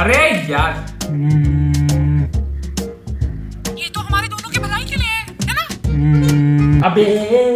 अरे यार। ये तो हमारे दोनों के भलाई के लिए है ना? अबे।